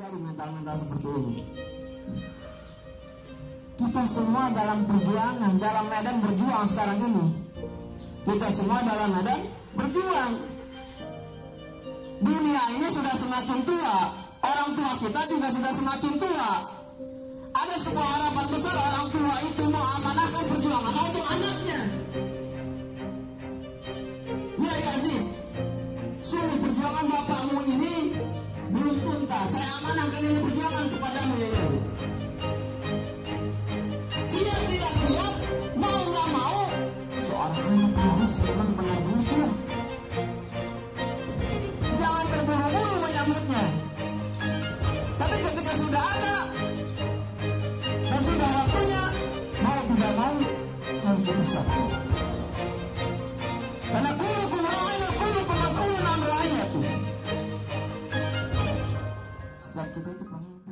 hindari mental-mental seperti ini. Kita semua dalam perjuangan, dalam medan berjuang sekarang ini. Kita semua dalam medan berjuang. Dunia ini sudah semakin tua, orang tua kita juga sudah semakin tua. Ada sebuah harapan besar orang tua itu mengamanahkan perjuangan untuk anaknya. Ya ya sih. Sungguh perjuangan bapakmu ini perjuangan kepadamu ya ya. Siap tidak siap, mau nggak mau, seorang anak harus memang benar-benar siap. Jangan terburu-buru menyambutnya. Tapi ketika sudah ada dan sudah waktunya, mau tidak mau harus dipersiapkan. Karena kulukum ra'in wa kulukum mas'ulun an. Setiap kita itu pemimpin.